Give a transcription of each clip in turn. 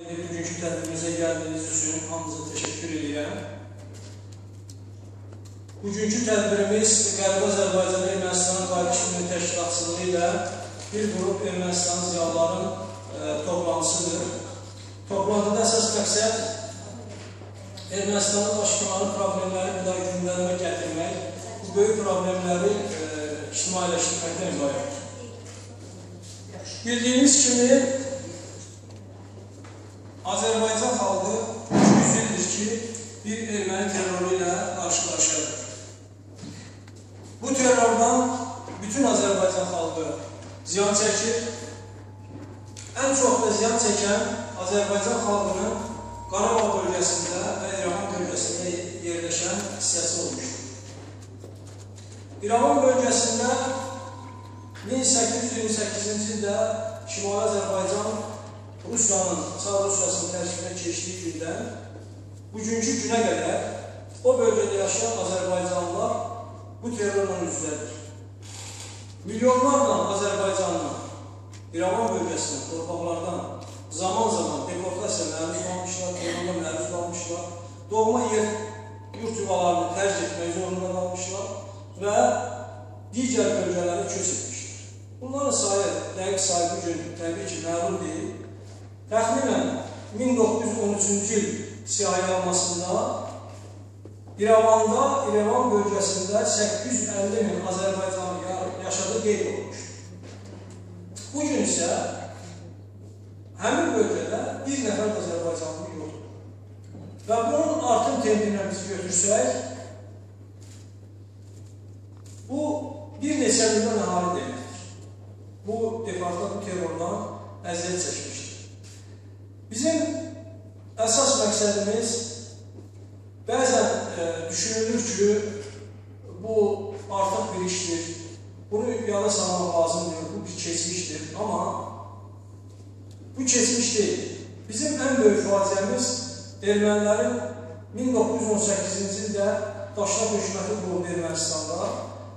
Bugünkü tədbirimizə gəldiyiniz üçün hamınıza təşəkkür edirəm. Bugünkü tədbirimiz Qərbi Azərbaycan Ermənistan Qardaş Milli Təşkilatçılığı ilə bir qrup Ermənistan ziyalıların e, toplantısıdır. Toplantıda əsas məqsəd Ermənistanın başqalarının problemləri bir daha gündəmə gətirmək, bu böyük problemləri e, ictimailəşdirməkdən ibarətdir. Bildiyiniz kimi Azərbaycan xalqı 300 ildir ki, bir erməni terroru ilə qarşı-qarşıyadır. Bu terrordan bütün Azərbaycan xalqı ziyan çəkir. Ən çox da ziyan çəkən Azərbaycan xalqının Qarabağ bölgəsində və İrəvan bölgəsində yerləşən hissəsi olmuşdur. İrəvan bölgəsində 1828-ci ildə Şimali Azərbaycan Rusiyanın, Çar Rusiyasının tərkibinə keçdiyi gündən bugünkü günə qədər o bölgədə yaşayan Azərbaycanlılar bu terrorla üzrədir. Milyonlarla Azərbaycanlı İrəvan bölgəsindən, torpaqlardan zaman-zaman deportasiya məruz qalmışlar, terrorla məruz qalmışlar, doğma yer, yurt yuvalarını tərcih etmək zorunda qalmışlar və digər bölgələrə köç etmişdir. Bunların sayı, dəqiq sayı bugün təbii ki, məlum deyil. Təxminən 1913-cü il siyahılanmasında İrəvanda, İrəvan bölgəsində 850 min Azərbaycanlı yaşadığı qeyd olmuşdur. Bugün isə həmin bölgədə bir nəfər Azərbaycanlı yoxdur. Və bunun artım tempinə biz götürsək, bu bir neçə milyon əhali deməkdir. Bu departman bu terrordan əziyyət çəkmişdir. Bizim əsas məqsədimiz bəzən e, düşünülür ki, bu artıq bir işdir, bunu yada salmaq lazımdır, bu bir keçmişdir, amma bu keçmiş deyil. Bizim ən böyük faciəmiz ermənilərin 1918-ci ildə Daşnak hökuməti quruldu Ermənistanda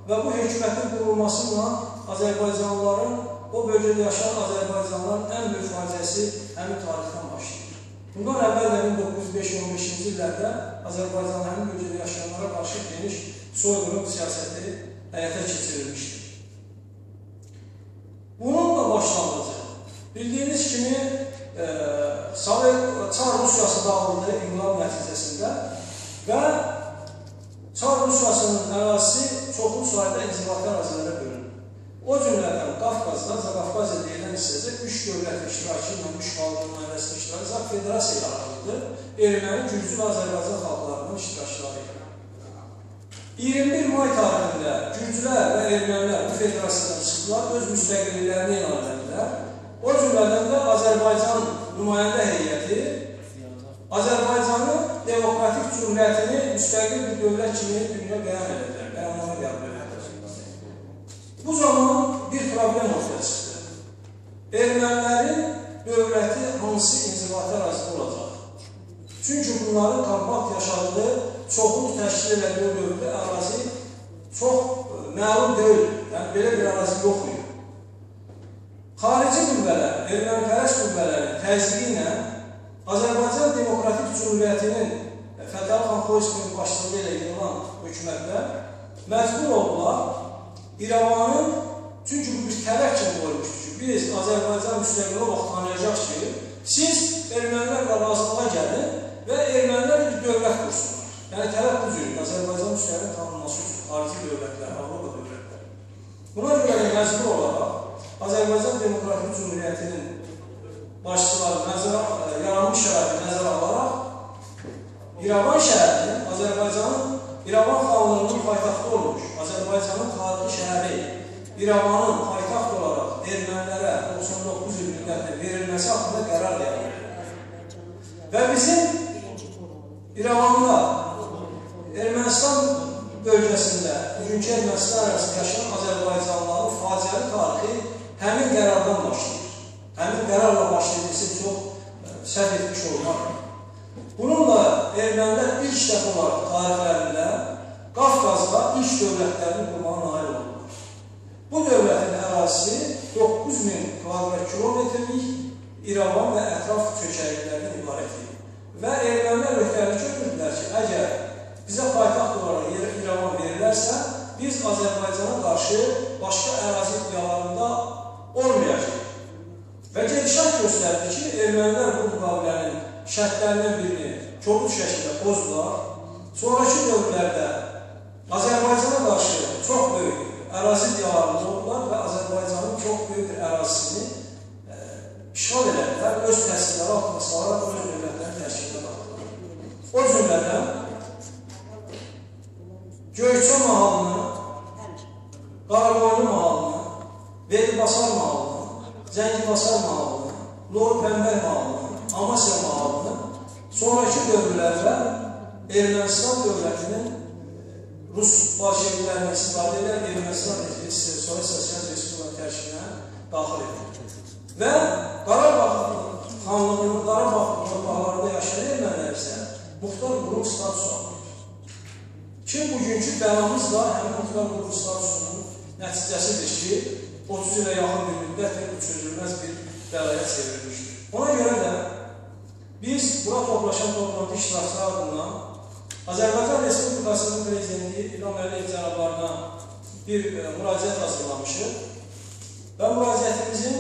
və bu hökumətin qurulmasıyla Azərbaycanlıların, o bölgədə yaşayan Azərbaycanlıların ən böyük faciəsi həmin tarixdən başlayır. Bundan əvvəl də 1905-15-ci illərdə Azərbaycanlı həmin bölgədə yaşayanlara qarşı geniş soyqırım siyasəti həyata keçirilmişdir. Bununla başlanğıcı, bildiyiniz kimi, e, Çar Rusiyası dağıldı inqilab nəticəsində və Çar Rusiyasının ərazisi çoxlu sayda inzibati ərazilərə bölündü. O cümlədən Qafqazda, Zaqafqaziya deyilən hissədə üç dövlət iştirakı ilə, üç xalqın mənəsi iştirakı, Zaq Federasiya yaradıldı, erməni, gürcü və Azərbaycan xalqlarının iştirakçıları ilə. 21 may tarixində gürcülər və ermənilər bu federasiyadan çıxdılar, öz müstəqilliklərini elan edilər. O cümlədən də Azərbaycan nümayəndə heyəti Azərbaycanın demokratik cümləətini müstəqil bir dövlət kimi dünya bəyan edilər, bəyannamə qəbul edilər. Bu zaman problem ortaya çıxdı. Ermənilərin dövləti hansı inzibati ərazide olacaq? Çünki bunların kompakt yaşadığı, çoxluq təşkil elədiyi dövlətdə ərazi çox e, məlum deyil, yəni belə bir ərazi yox idi. Xarici qüvvələr, ermənipərəst qüvvələrin təzyiqi ilə Azərbaycan Demokratik Cumhuriyyətinin Fətəli xan Xoyskinin başçılığı ilə yığılan hökumətlər məcbur oldular İrəvanın, çünki tələb kimi qoymuşdur ki, biz Azərbaycan müstəqili vaxt tanıyacaq ki, siz ermənilərlə razılığa gəlin və ermənilər bir dövlət qursunlar. Yəni tələb bu cür, Azərbaycan müstəqili tanınması üçün xarici dövlətlər, Avropa dövlətləri. Buna görə də məcbur olaraq Azərbaycan Demokratik Cumhuriyyətinin başçıları nəzərə, e, yaranmış şəraiti nəzərə alaraq İrəvan şəhərinin Azərbaycanın İrəvan xanlığının paytaxtı olmuş, Azərbaycanın tarixi şəhəri İrəvanın ermənilərə 99 il müddətində verilməsi haqqında qərar verildi. Və bizim İrəvanda Ermənistan bölgəsində, bugünkü Ermənistan arasında yaşayan Azərbaycanlıların faciəli tarixi həmin qərardan başlayır. Həmin qərarla başlayırsa çox e, səhv etmiş olmaq. Bununla ermənilər ilk dəfə olaraq tarixlərində Qafqazda ilk dövlətlərini qurmağa nail oldular. Bu dövlətin ərazisi 9000 kvadrat kilometrlik İrəvan və ətraf çökəkləri etdik. Və ermənilər öhdəlik götürdülər ki, əgər bizə paytaxt olaraq İrəvan verilərsə, biz Azərbaycana qarşı başqa ərazi iddialarında olmayacaq. Və gedişat göstərdi ki, ermənilər bu müqavilənin şərtlərindən birini kobud şəkildə pozdular. Sonraki dövrlərdə Azərbaycana qarşı çox böyük ərazi iddialarında oldular və Azərbaycanın çox böyük bir ərazisini e, işğal elədilər, öz təsirləri altında salaraq öz dövlətlərin təşkilinə baxdılar. O cümlədən Göyçə mahalını, Qaraqoylu mahalını, Vedibasar mahalını, Zəngibasar mahalını, Lor Pəmbər mahalını, Amasya mahalını sonraki dövrlərdə Ermənistan dövlətinin Rus bolşeviklərini istifadə edər Ermənistan Sovet Sosial Respublika tərkibinə daxil edir. Və Qarabağ xanlığının, Qarabağ torpaqlarında yaşayan ermənilər isə muxtar qurum statusu alır. Ki, bugünkü bəlamız da həmin muxtar qurum statusunun nəticəsidir ki, 30 ilə yaxın bir müddətdir bu çözülməz bir bəlaya çevrilmişdir. Ona görə də biz bura toplaşan toplantı iştirakçıları adından Azərbaycan Respublikasının prezidenti İlham Əliyev cənablarına bir e, müraciət hazırlamışıq və müraciətimizin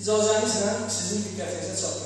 icazənizlə sizin diqqətinizə istəyirəm.